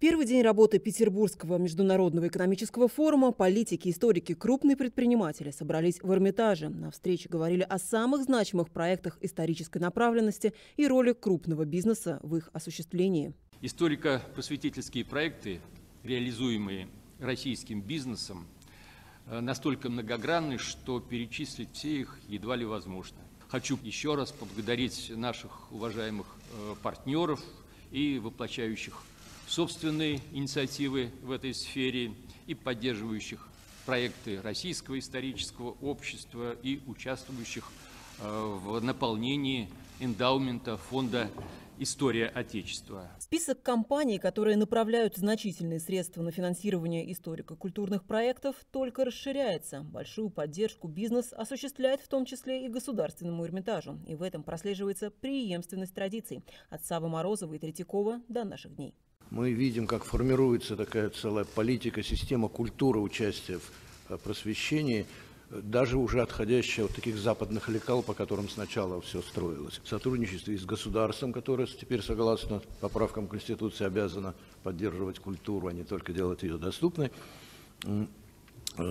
Первый день работы Петербургского международного экономического форума политики, историки, крупные предприниматели собрались в Эрмитаже. На встрече говорили о самых значимых проектах исторической направленности и роли крупного бизнеса в их осуществлении. Историко-просветительские проекты, реализуемые российским бизнесом, э, настолько многогранны, что перечислить все их едва ли возможно. Хочу еще раз поблагодарить наших уважаемых э, партнеров и воплощающих собственные инициативы в этой сфере и поддерживающих проекты Российского исторического общества и участвующих э, в наполнении эндаумента фонда «История Отечества». Список компаний, которые направляют значительные средства на финансирование историко-культурных проектов, только расширяется. Большую поддержку бизнес осуществляет в том числе и государственному Эрмитажу. И в этом прослеживается преемственность традиций от Савы Морозова и Третьякова до наших дней мы видим, как формируется такая целая политика, система культуры участия в э, просвещении, даже уже отходящая от таких западных лекал, по которым сначала все строилось. Сотрудничество и с государством, которое теперь, согласно поправкам Конституции, обязано поддерживать культуру, а не только делать ее доступной, э,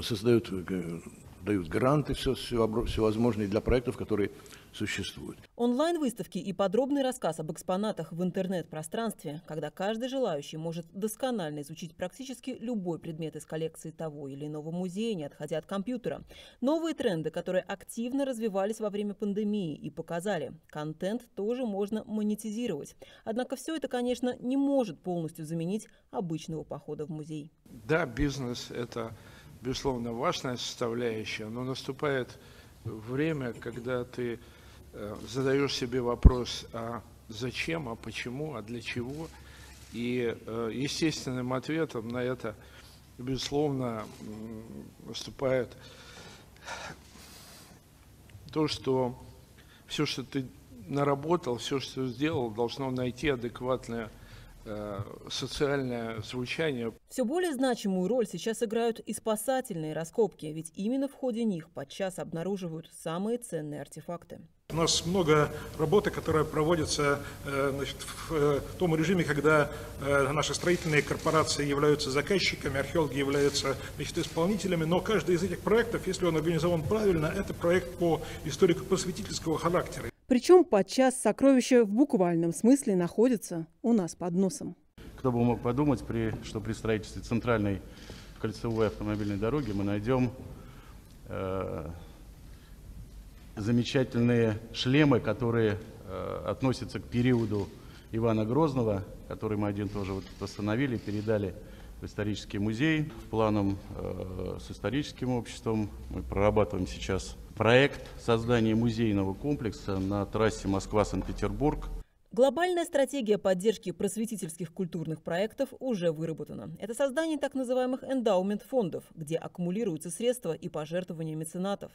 создают э, дают гранты все, все, всевозможные для проектов, которые существуют. Онлайн-выставки и подробный рассказ об экспонатах в интернет-пространстве, когда каждый желающий может досконально изучить практически любой предмет из коллекции того или иного музея, не отходя от компьютера. Новые тренды, которые активно развивались во время пандемии и показали, контент тоже можно монетизировать. Однако все это, конечно, не может полностью заменить обычного похода в музей. Да, бизнес – это безусловно, важная составляющая, но наступает время, когда ты э, задаешь себе вопрос, а зачем, а почему, а для чего. И э, естественным ответом на это, безусловно, наступает то, что все, что ты наработал, все, что сделал, должно найти адекватное социальное звучание. Все более значимую роль сейчас играют и спасательные раскопки, ведь именно в ходе них подчас обнаруживают самые ценные артефакты. У нас много работы, которая проводится э, значит, в э, том режиме, когда наши строительные корпорации являются заказчиками, археологи являются значит, исполнителями, но каждый из этих проектов, если он организован правильно, это проект по историко-просветительского характера. Причем подчас сокровища в буквальном смысле находятся у нас под носом. Кто бы мог подумать, при, что при строительстве центральной кольцевой автомобильной дороги мы найдем э, замечательные шлемы, которые э, относятся к периоду Ивана Грозного, который мы один тоже вот восстановили, передали в исторический музей. В планом э, с историческим обществом мы прорабатываем сейчас проект создания музейного комплекса на трассе Москва-Санкт-Петербург. Глобальная стратегия поддержки просветительских культурных проектов уже выработана. Это создание так называемых эндаумент-фондов, где аккумулируются средства и пожертвования меценатов.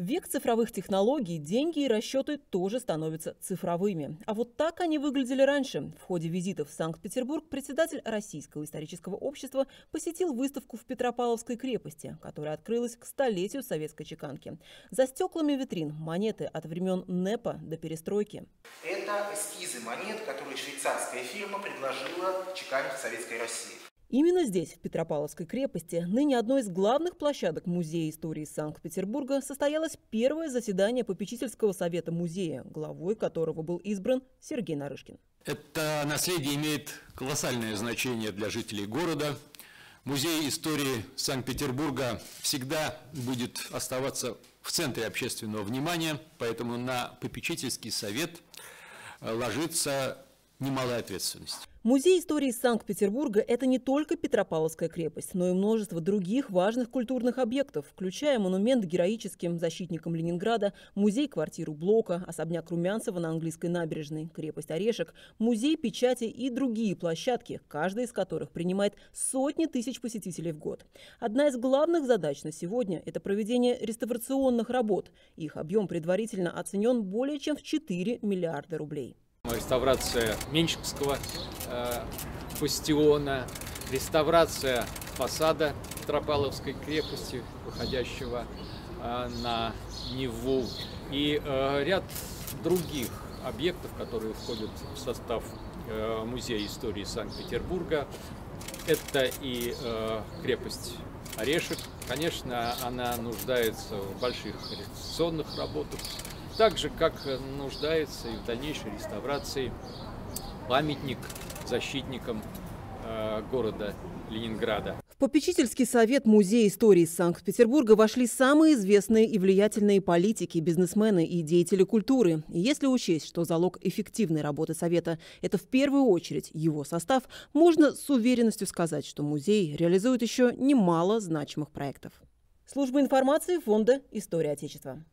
В век цифровых технологий деньги и расчеты тоже становятся цифровыми. А вот так они выглядели раньше. В ходе визита в Санкт-Петербург председатель Российского исторического общества посетил выставку в Петропавловской крепости, которая открылась к столетию советской чеканки. За стеклами витрин монеты от времен НЭПа до перестройки. Это эскизы монет, которые швейцарская фирма предложила чеканить в Советской России. Именно здесь, в Петропавловской крепости, ныне одной из главных площадок Музея истории Санкт-Петербурга, состоялось первое заседание попечительского совета музея, главой которого был избран Сергей Нарышкин. Это наследие имеет колоссальное значение для жителей города. Музей истории Санкт-Петербурга всегда будет оставаться в центре общественного внимания, поэтому на попечительский совет ложится немалая ответственность. Музей истории Санкт-Петербурга – это не только Петропавловская крепость, но и множество других важных культурных объектов, включая монумент героическим защитникам Ленинграда, музей-квартиру Блока, особняк Румянцева на английской набережной, крепость Орешек, музей печати и другие площадки, каждая из которых принимает сотни тысяч посетителей в год. Одна из главных задач на сегодня – это проведение реставрационных работ. Их объем предварительно оценен более чем в 4 миллиарда рублей реставрация Меньшикского э, бастиона, реставрация фасада Тропаловской крепости, выходящего э, на Неву, и э, ряд других объектов, которые входят в состав э, Музея истории Санкт-Петербурга. Это и э, крепость Орешек. Конечно, она нуждается в больших реставрационных работах, так же, как нуждается и в дальнейшей реставрации памятник защитникам э, города Ленинграда. В попечительский совет Музея истории Санкт-Петербурга вошли самые известные и влиятельные политики, бизнесмены и деятели культуры. И если учесть, что залог эффективной работы совета – это в первую очередь его состав, можно с уверенностью сказать, что музей реализует еще немало значимых проектов. Служба информации Фонда «История Отечества».